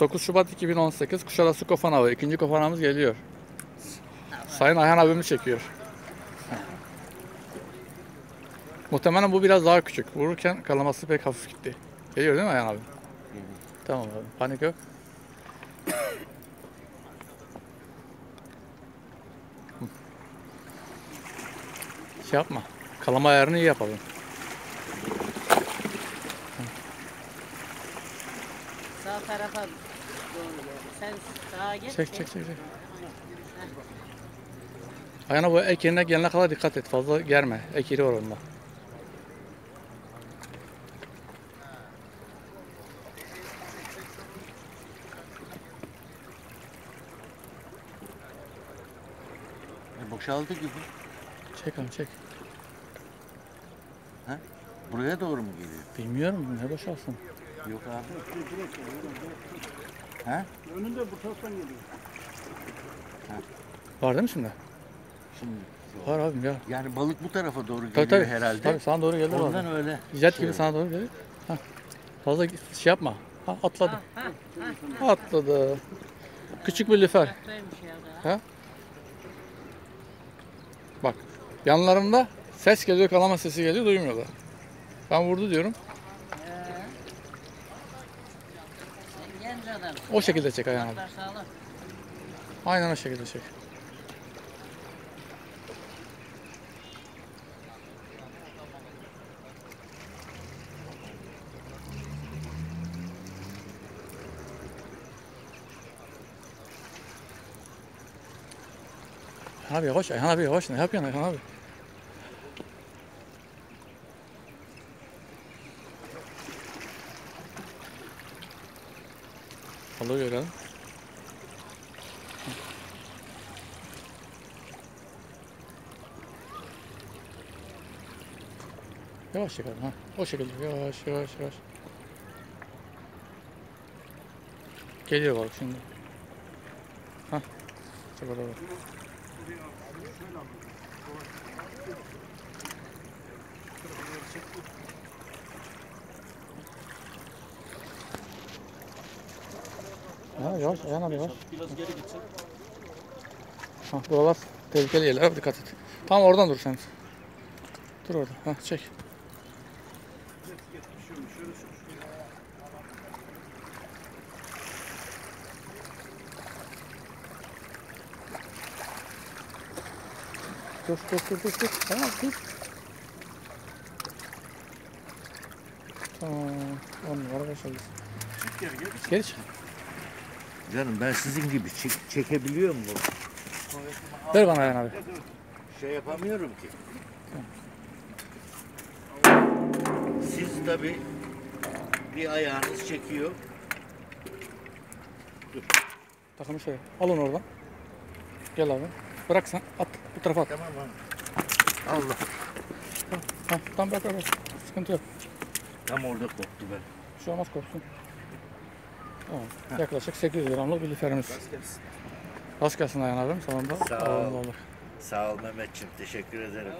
9 Şubat 2018 Kuşadası Kofan Avı. İkinci kofan avımız geliyor. Sayın Ayhan abimiz çekiyor. Muhtemelen bu biraz daha küçük. Vururken kalaması pek hafif gitti. Geliyor değil mi Ayhan abi? Tamam abi. Panik yok. Şey yapma. Kalama ayarını iyi yapalım. Sağ tarafa. Sen sağa geç. Çek çek çek. çek. Ayağına bu ek yerine gelene kadar dikkat et. Fazla germe. Ek yeri var onda. E, boşaldı gibi. Çek onu çek. Buraya doğru mu geliyor? Bilmiyorum ne boşalsın. Yok abi. He? Önünde bu taraftan geliyor. Var değil mi şimdi? Şimdi Var abim ya. yani balık bu tarafa doğru geliyor Tabii tabii. herhalde. Tabii sana doğru gelir Ondan bazen. öyle. Jet şey gibi sana doğru gelir. Hah. Fazla şey yapma. Ha, atladı. Ha, ha, Atladı. Küçük bir lüfer. Haklıymış ya da. Bak. Yanlarında ses geliyor, kalama sesi geliyor, duymuyorlar. Ben vurdu diyorum. O şekilde çek ayağını. Aynen o şekilde çek. Abi yavaş, Ayhan abi yavaş. Ne yapıyorsun Ayhan abi? Balığı görelim. Yavaş çıkalım ha. O şekilde yavaş yavaş yavaş. Geliyor balık şimdi. Ha. Çok orada bak. Ha, yavaş, ayağına abi yavaş. Biraz geri gitsin. Ha, buralar tehlikeli yerler. Abi dikkat et. Tam oradan dur sen. Dur orada. Ha, çek. Dur, dur, dur, dur, dur. Tamam, dur. Tamam. On numara geri. Geri çık. Canım ben sizin gibi çek, çekebiliyor mu? Ver bana ayağını abi. Şey yapamıyorum ki. Siz tabi bir ayağınız çekiyor. Takımı şöyle. Al onu oradan. Gel abi. Bırak sen. At. Bu tarafa at. Tamam abi. Allah. Ha, tamam bırak bırak. Sıkıntı yok. Tam orada koptu ben. Bir şey olmaz kopsun. Tamam. Yaklaşık 800 gramlık bir liferimiz. Rast gelsin Ayhan abim. Sonunda Sağ ol. Sağ ol Mehmetciğim. Teşekkür ederim.